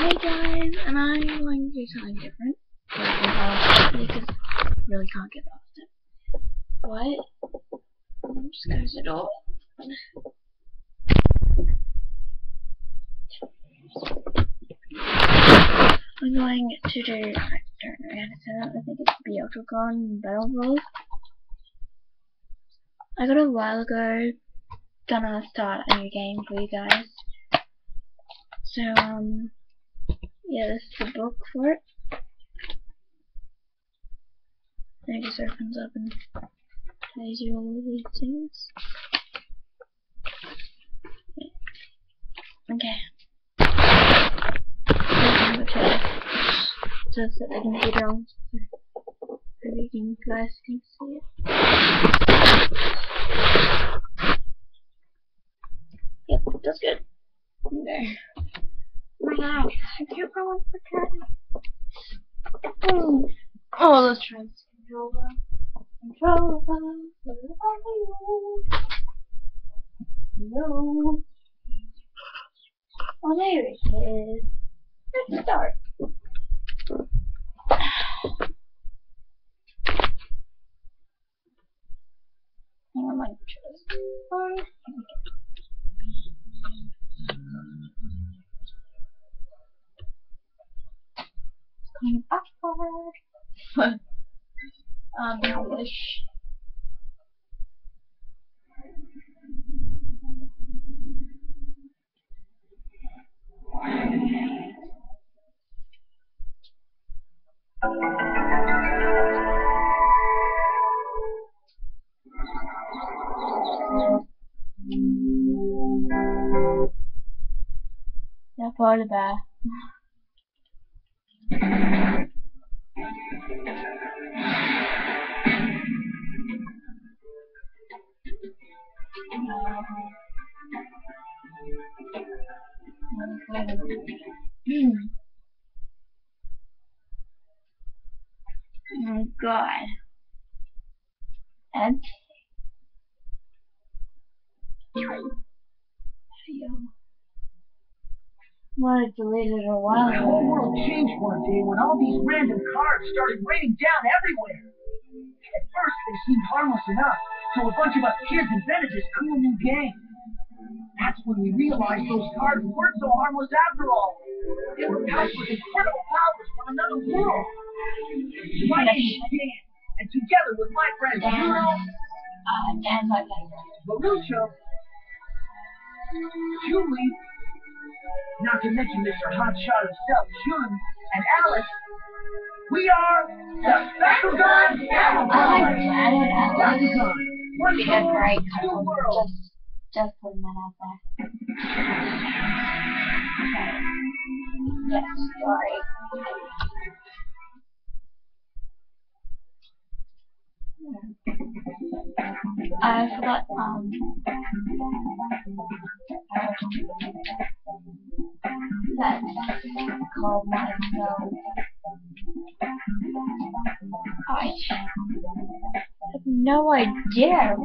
Hey guys, and I'm going to do something different. Because I really can't get past it. What? Just close the door. I'm going to do, I don't know how to say that, I think it's Beeltron Battle Ball. I got a while ago, gonna start a new game for you guys. So, um, yeah, this is the book for it. Just opens up and tells you all of these things. Okay. Just set the computer on so maybe you guys can see it. Yep, that's good. Okay. My god, I can't find for Oh, let's try this. Controller. Controller. No. Oh, there it is. Let's start. Hang on, my controller's on. It's kind of backward. um, English. Yeah, polar bear. Oh my god. And Well, I deleted a while The whole world changed one day when all these random cards started raining down everywhere. At first, they seemed harmless enough, so a bunch of us kids invented this cool new game. That's when we realized those cards weren't so harmless after all. They were packed with incredible powers from another world. My name is Dan, and together with my friends Runo, Uh, Dan my. Marucho, Julie, not to mention Mr. Hotshot himself, Shun, and Alice, we are the Special Guns I like Planet Alex. Bakugan. One He great two worlds. Just, putting that out there. Okay. Yes, sorry. I forgot, um, that's called myself. I have no idea.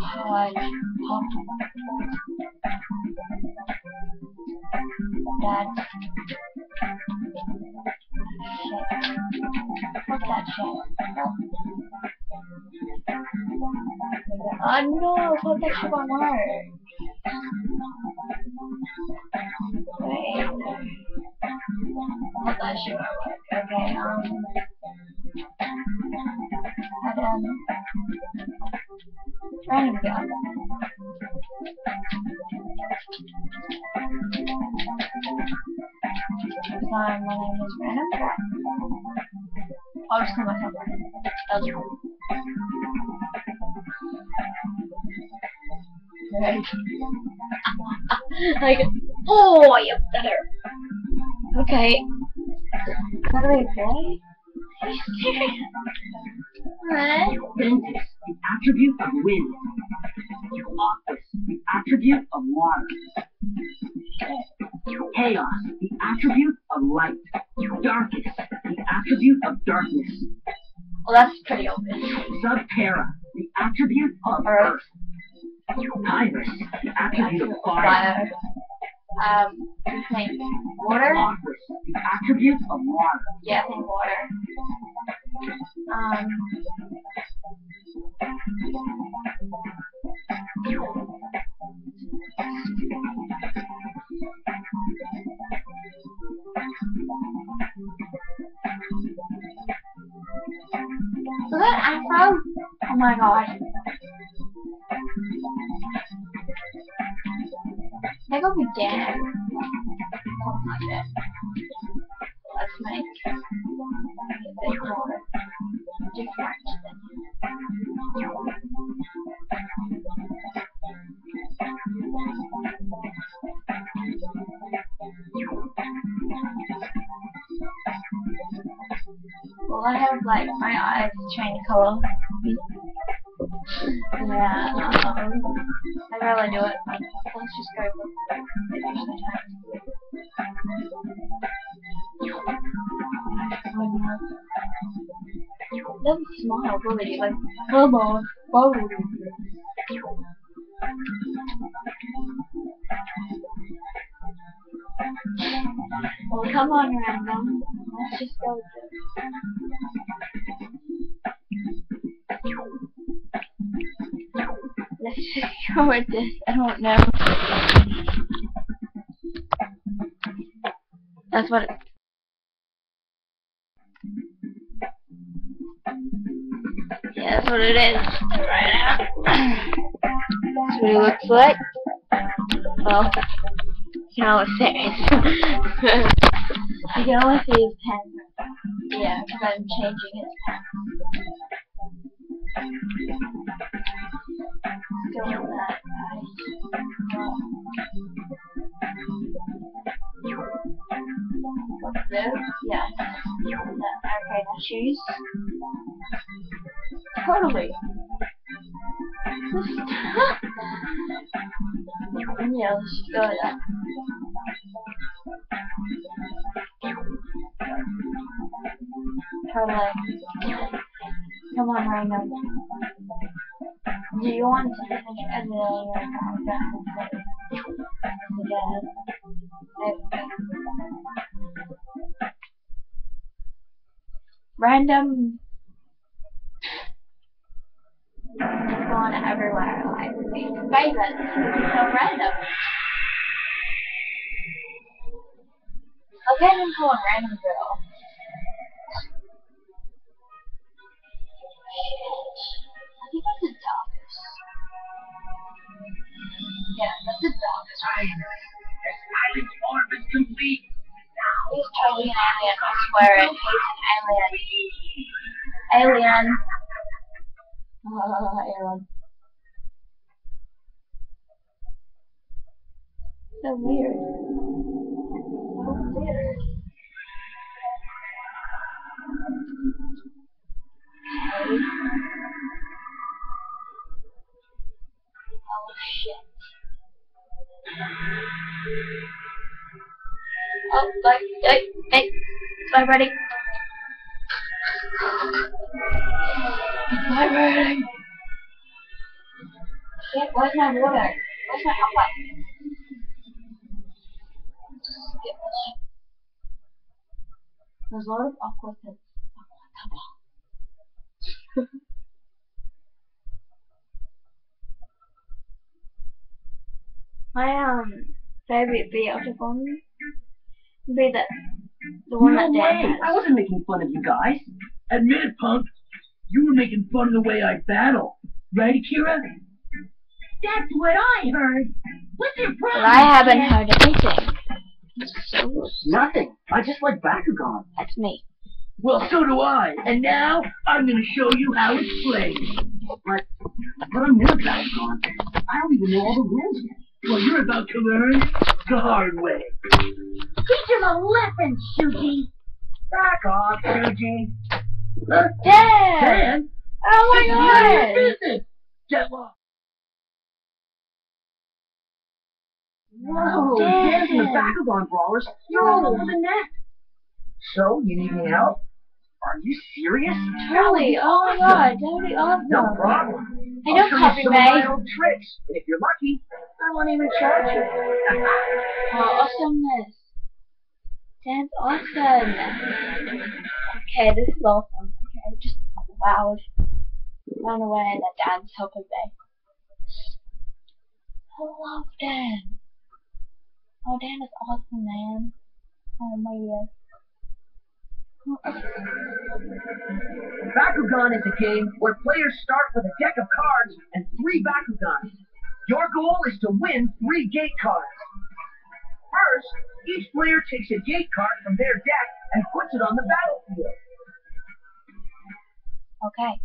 Pod, pop. That. Shit. Fuck that shit. Oh no, put that shit on her. Her. Okay, um. Random gun. Hi, my name is Random. I'll just call myself Random. That's. Right. like, oh, you better. Okay. How do I play? What? Ventus, the attribute of wind. Aquos, the attribute of water. Haos, the attribute of light. Darkus, the attribute of darkness. Well, that's pretty obvious. Subterra, the attribute of Earth. earth. Pyrus, the attribute of fire. Fire. Um, Think water. Iris, the attribute of water. Yeah, I think water. Um. That Afro? Oh my god. They gonna be dead. Let's make a more different. Well, I have like my eyes change color. Yeah, um, I'd rather do it. Let's just go with the Doesn't smile, really. Like, come on, whoa. Well, come on, random. Let's just go with this. Let's just go with this. I don't know. That's what. It, yeah, that's what it is right now. that's what it looks like. Well, you can always see his. you can always see his pen. Yeah, because I'm changing his pen. Go with that. What's this? Yeah. Okay, now shoes. Totally. yeah, let's just go that. Totally. Come on, random. Do you want to finish editing? Yes. Okay. Random. Going everywhere. Like. It's so random. Okay, I'm calling random girl. I think that's a dog. Yeah, that's a dog. This island's orb is complete. He's totally an alien, I swear it. He's an alien. Alien. Alien. So weird. Oh shit. Oh, like, hey, hey, My buddy. Shit, where's my water? Where's my aqua? There's a lot of aqua that's My um favorite Beelzebub be the the one that! Dan I wasn't making fun of you guys. Admit it, punk. You were making fun of the way I battle. Right, Akira? That's what I heard. What's your But problem? I haven't heard anything. So Nothing. I just like Bakugan. that's me. Well, so do I. And now I'm gonna show you how it's played. But, but I'm new at Bakugan. I don't even know all the rules yet. Well, you're about to learn the hard way. Teach him a lesson, Shuji. Back off, Shuji. Dan! Dan. Oh it's my your god! business. Get lost. Whoa, Dan. Dan's the Bakugan brawlers, you're all over the net. So, you need any help? Are you serious? Totally. Oh my god, totally awesome. No problem. I know you some of my old tricks. And if you're lucky, I won't even charge you. Oh, awesomeness. That's awesome. Okay, this is awesome. Okay, just loud. Run away, and that Dan's helping me. I love Dan. Oh, Dan is awesome, man. Oh my god. Bakugan is a game where players start with a deck of cards and three Bakugans. Your goal is to win three gate cards. First, each player takes a gate card from their deck and puts it on the battlefield. Okay.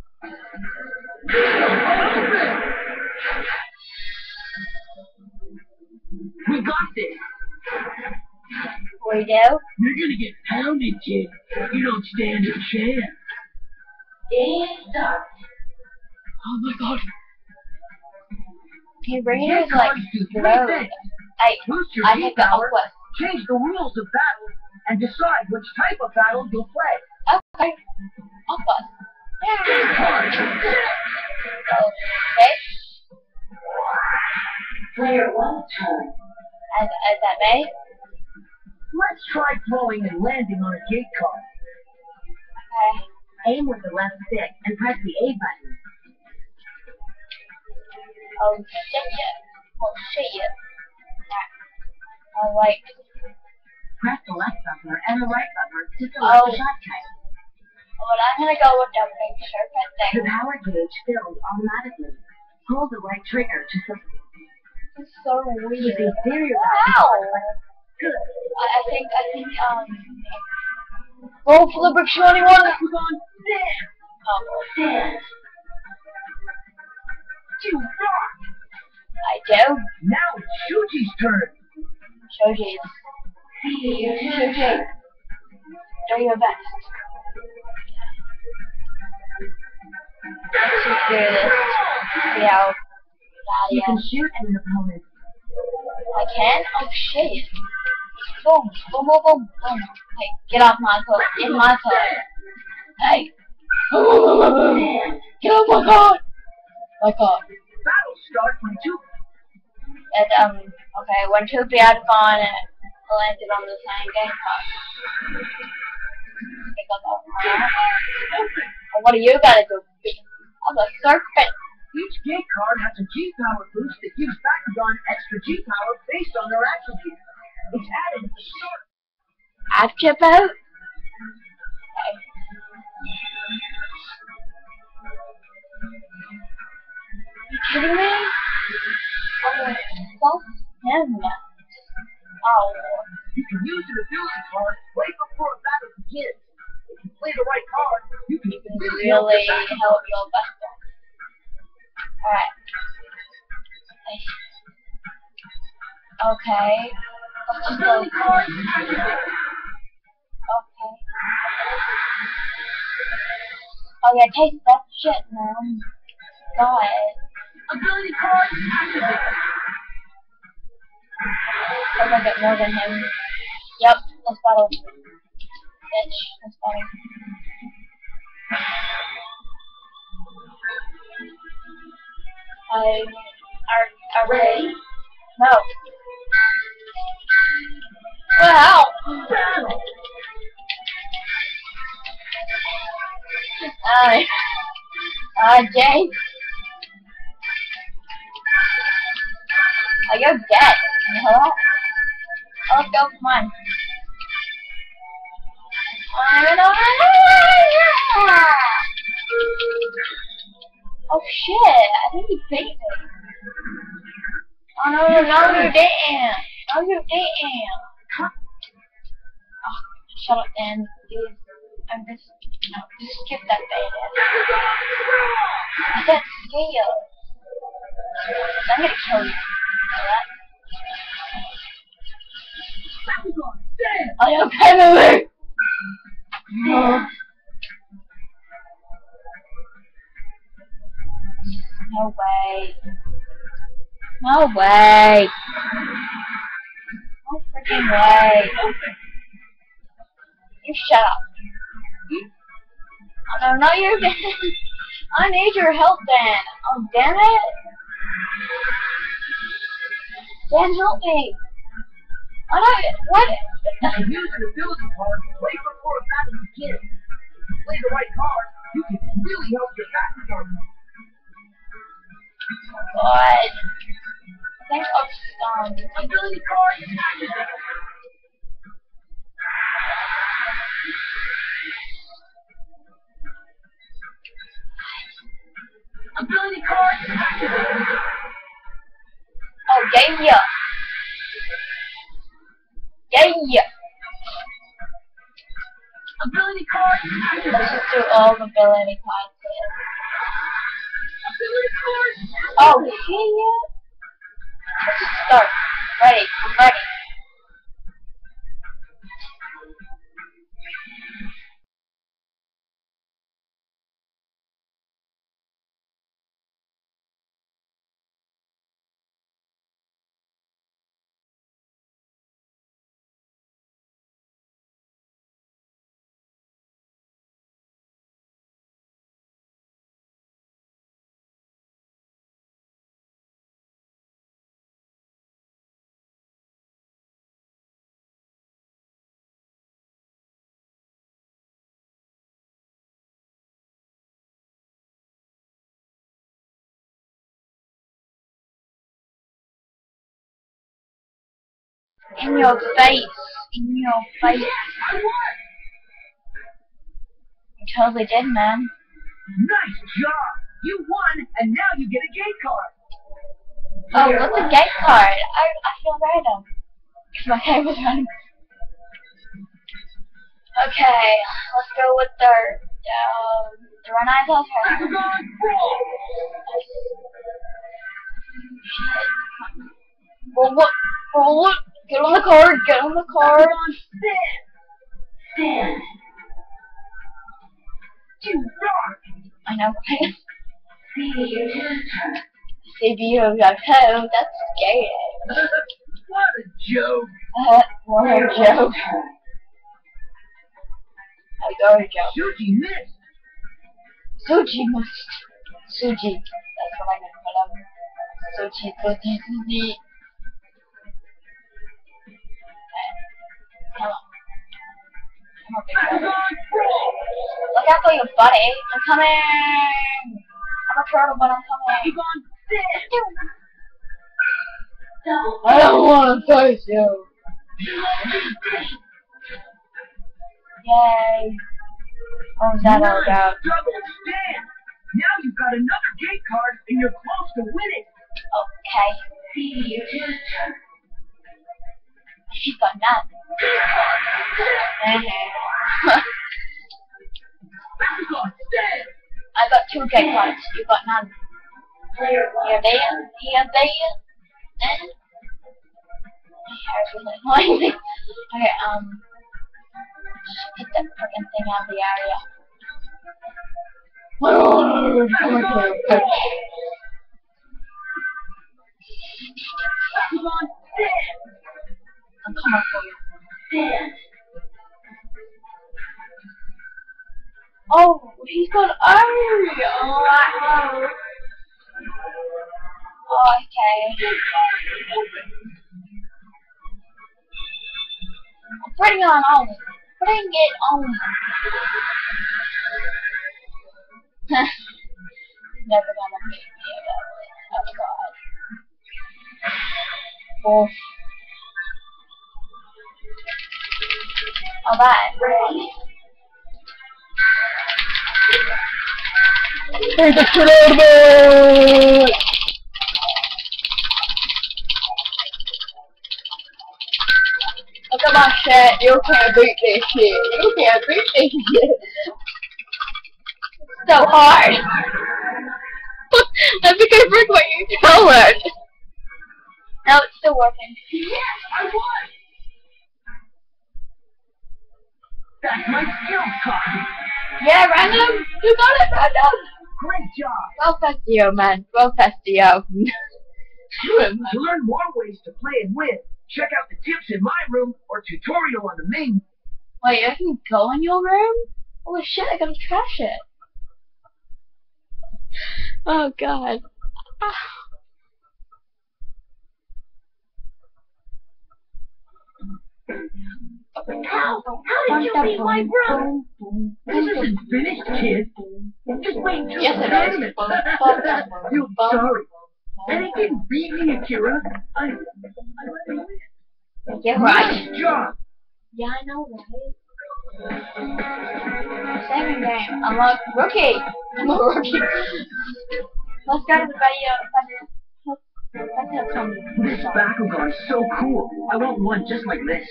We got this. We do? You're gonna get pounded, kid. You don't stand a chance. Yeah. Oh my god. Okay, Gate is like do three slow. things. I, Boost your I gate take the power, Aqua. change the rules of battle, and decide which type of battle you'll play. Okay. Gate card. Okay. Player one turn. As, as that may. Let's try throwing and landing on a gate card. Okay. Aim with the left stick and press the A button. Oh, shit. Well, shit. I like. Press the left bumper and the right bumper to select the shot type. Well, I'm gonna go with the big serpent The power gauge fills automatically. Pull the right trigger to select. It's so weird. Wow. Good. I, I think, I think, um. Roll for the brick shiny one! Bakugan, stand! Um, Stand! You rock! I do. Now it's Shuji's turn. Shoji. Shoji. Do your best. Let's just do this. See how bad You can shoot at an opponent. I can? Oh shit. Boom, boom, boom, boom, boom. Hey, get off my foot. Get my foot. Hey. Get off my card. My card. Battle starts when two And, um, okay, when two had fun and it landed on the same game card. Pick up off my And what are you gonna do? I'm a serpent. Each gate card has a G power boost that gives Bakugan extra G power based on their attributes. It's added the start. Attribute? Okay. You kidding me? Oh, stop. Oh, You can use an ability card right before a battle begins. If you play the right card, you can really help really your help your buster. Alright. Okay. Let's go. Okay. Oh yeah, taste that shit, man. God. Ability card activate. Hope I get more than him. Yep, let's battle. Bitch, let's battle. I are are ready? No. Wow. Uh, uh, Jay. Oh, you're dead. That? Oh, go, come on. Oh shit, I think he beat me. Oh no, no, no, you didn't. No, you didn't. Oh, shut up, Dan. Dude, I'm just, no, just skip that. I said scale. I'm gonna kill you. You know that? I am Penny! No. No way. No way. No freaking way. You shut up. Oh no, not you, Ben. I need your help, Ben. Oh, damn it. Ben, help me. I don't, what? If you use an ability card way before a battle begins, play the right card, you can really help your backers on God. I think I'll, um, Ability card. Ability card yeah, yeah. Yeah. Ability card Let's just do all the ability cards here. Ability card Oh, yeah. Let's just start. Ready, I'm ready. In your face. In your face. I won! You totally did, man. Nice job! You won, and now you get a gate card. Oh, what's a gate card? I, I feel random. Because my game was running. Okay, let's go with the, um, the run eyes off her. Well, what? Well, what? Get on the card, get on the card. Bakugan Stand! You rock! I know, right? Turn. CPU of that's scary. what a joke! Uh, what a joke. I go to joke. Shuji missed! Suji must. Suji. That's what I'm gonna. Suji, Suji, Suji. Look out for your buddy. I'm coming. I'm a turtle, but I'm coming. I don't want to face you. Yay. Oh, what was that all about? Double stand! Now you've got another gate card, and you're close to winning! Okay. She's got none. Bakugan I got two gate cards. You got none. Here, there, here, there, and here's really annoying me. Okay, um, just get that freaking thing out of the area. Oh, come on, come on, Oh, he's got O. Oh, wow. Oh, okay. Bring it on. Bring it on. Never gonna beat me it. Oh god. Wolf. Here's the shit out of! Look at my shit. You can't beat this shit. You can't beat this shit. So hard. That's because I broke my controller. Now it's still working. Yes, I won! That's my skills card! Yeah, random. You got it, random. Great job! Well, you, man. Well, you. To learn more ways to play and win, check out the tips in my room or tutorial on the main. Wait, you can go in your room? Holy shit, I gotta trash it. Oh god. How? How did you beat my brother? This isn't finished, kid. Just wait until Yes, the it tournament. You're sorry. And he didn't beat me, Akira. I, I let him. Yeah, right. Nice job. Yeah, I know, right? Second game. I'm a rookie. I'm a rookie. Let's go to the video. Let's, let's. This Bakugan is so cool. I want one just like this.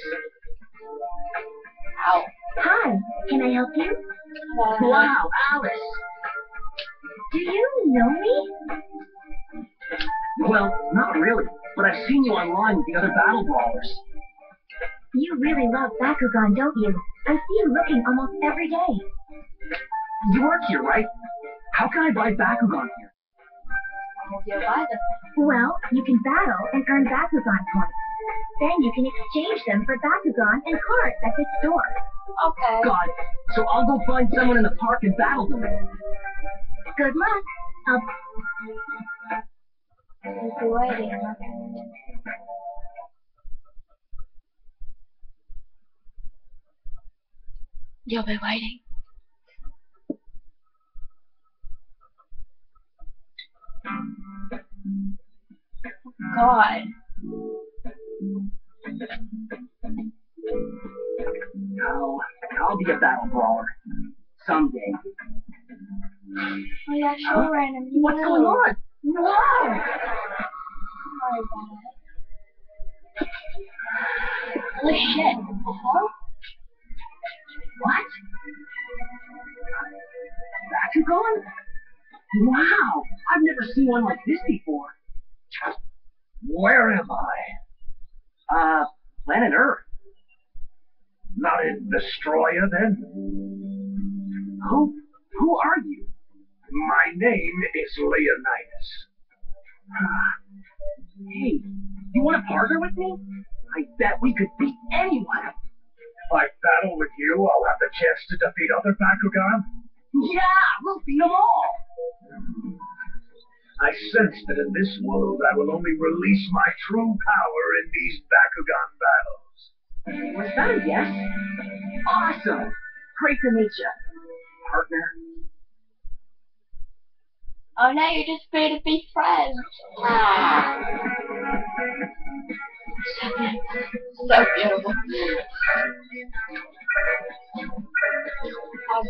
Hi, can I help you? Uh, Wow, Alice. Do you know me? Well, not really, but I've seen you online with the other battle brawlers. You really love Bakugan, don't you? I see you looking almost every day. You work here, right? How can I buy Bakugan here? Yeah, buy them. Well, you can battle and earn Bakugan points. Then you can exchange them for Bakugan and cards at this store. Okay. God, so I'll go find someone in the park and battle them. Good luck. I'll We'll be waiting. You'll be waiting. God. Yeah, sure, random. What's going on? No. Sorry about it. Holy shit. Huh? What? Bakugan? Wow, I've never seen one like this before. Where am I? Uh, planet Earth. Not in Vestroia, then? You want to partner with me? I bet we could beat anyone. If I battle with you, I'll have the chance to defeat other Bakugan. Yeah, we'll beat them all. I sense that in this world I will only release my true power in these Bakugan battles. Was that a yes? Awesome. Great to meet you, partner. Oh no, you're just free to be friends. Ah. so beautiful. Um,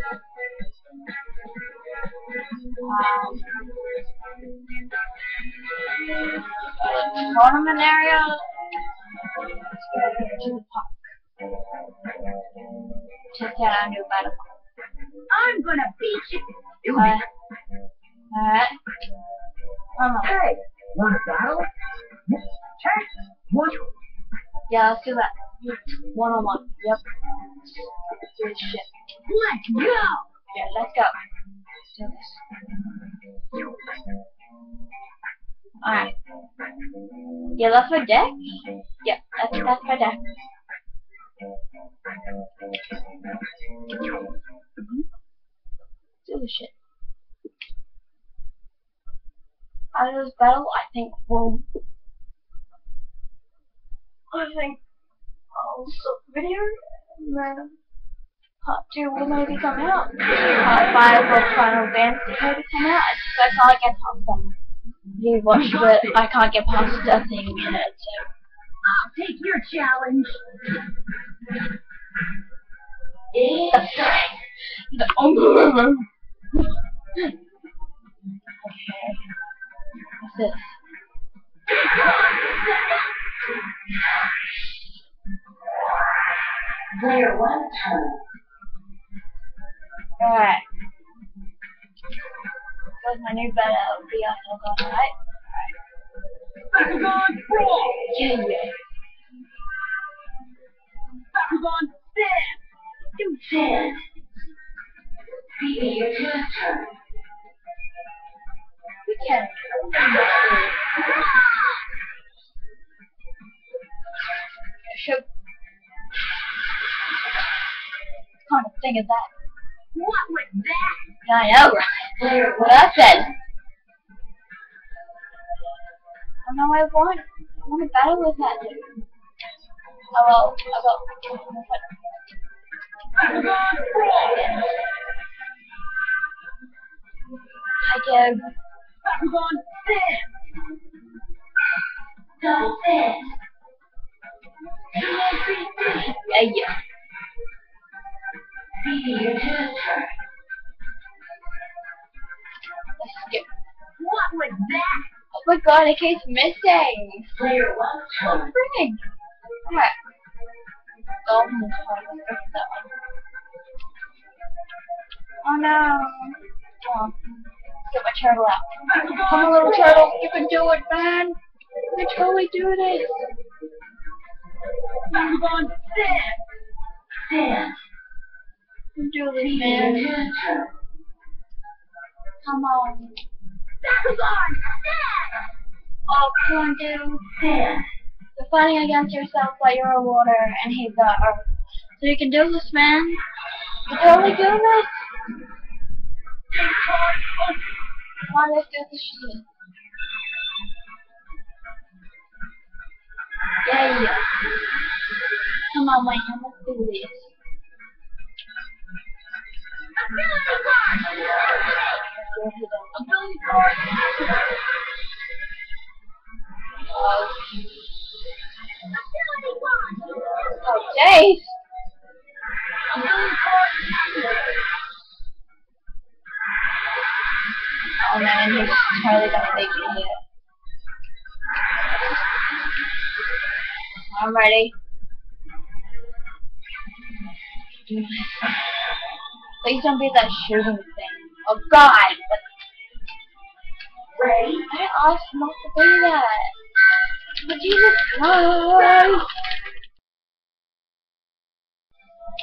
um, tournament area. Let's go to the park. Check out our new battle. I'm gonna beat you. Uh, alright. Um, Hey, want to battle? Check. What? yeah, let's do that. One on one. Yep. Let's do this shit. Let's go. Yeah, let's go. Let's do this. Alright. Yeah, that's my deck. Yep, that's that's my deck. Mhm. Do this shit. This battle, I think we'll. I think I'll stop the video and then part two will maybe come out. Part five will Final Fantasy maybe come out. It's just I can't get past them. You watched it, I can't get past a thing in it, so. I'll take your challenge. The! The. What's this? Player one turn. Alright. That's my new bed out be on Logo, right? Bakugan brawl. Yeah, yeah. Bakugan stand. Do stand. Be your turn. We can. Should. What kind of thing is that? What was that? I know, right? What I said. Oh no, I want, I want to battle with that dude. I will, I will. Brawl! I give. Bakugan Stand! Double Fist! Dual CC! Yeah, yeah. Meteor turn. Let's skip. What was that? Oh my god, it keeps missing. Player one Oh, frig. Alright. Golden is hard. Let's go for that one. Oh no. Oh. Get my turtle out. Come on, little turtle. You can do it, man. You can totally do this. Bakugan Stand! Stand! Can do this, man. Come on. Bakugan Stand! Oh, come on, dude. Stand! You're fighting against yourself, but you're a water, and he's a earth. So you can do this, man. You totally do this. Oh! Let's do it. Ability card! Oh, Ability Oh man, he's totally gonna make me hit. I'm ready. Please don't be that shooting thing. Oh god! Ready? I asked not to be that. But Jesus Christ!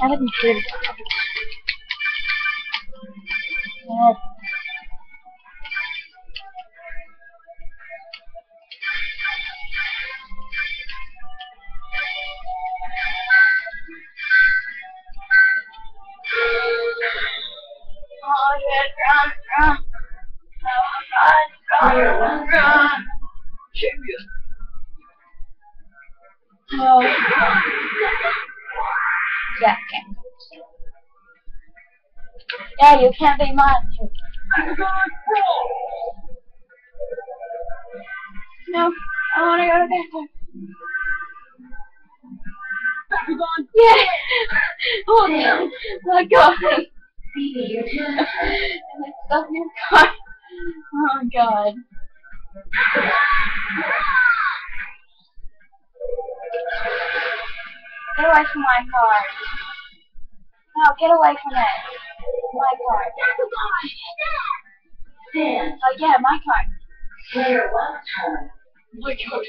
I didn't shoot. Yes. Yeah, you can't be mine. No, I wanna go to bed. Yeah! Oh no! My god! And it's stuck in your car. Oh god. Get away from my car. No, get away from it. My car. Bakugan Stand! Oh yeah, my car. Player one turn. My car.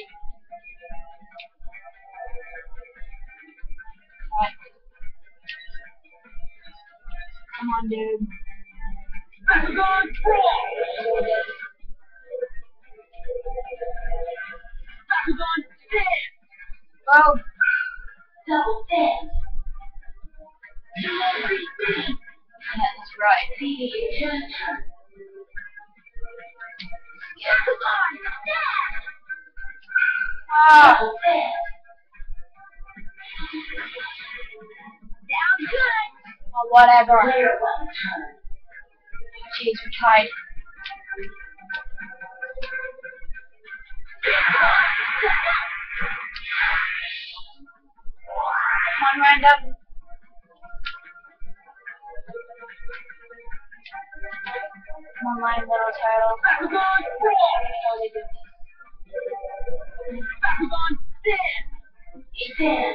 Alright. Come on, dude. Bakugan Brawl! Bakugan Stand! Go. Double Fist! Dual CC! That's right. Ah. Down good! Well, whatever. Jeez, we tried. Come on, random. My little turtle. Bakugan Brawl! Totally do. Bakugan Stand! Stand!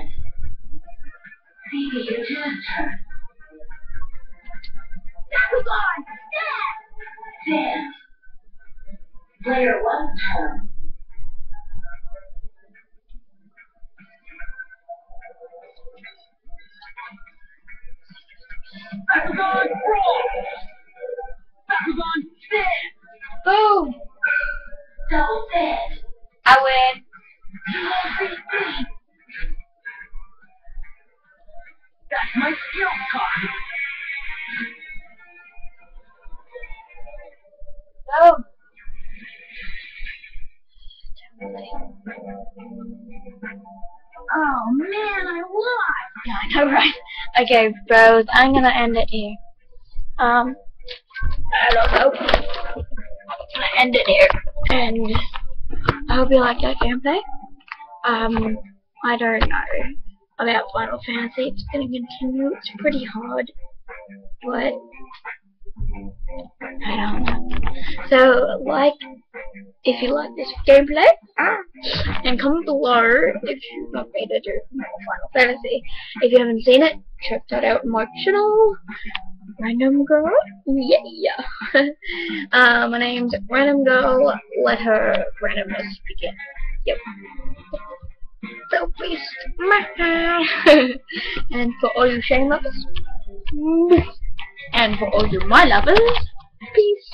Oh man, I lost. Yeah, I know, right? Okay, bros, I'm gonna end it here. Um, I don't know. I'm gonna end it here, and I hope you liked that gameplay. Um, I don't know about Final Fantasy. It's gonna continue. It's pretty hard, but I don't know. So, like, if you like this gameplay, and comment below if you want me to do or Final Fantasy. If you haven't seen it, check that out on my channel. Random Girl? Yeah. uh, my name's Random Girl. Let her randomness begin. Yep. So please, and for all you Shane lovers, and for all you my lovers, peace.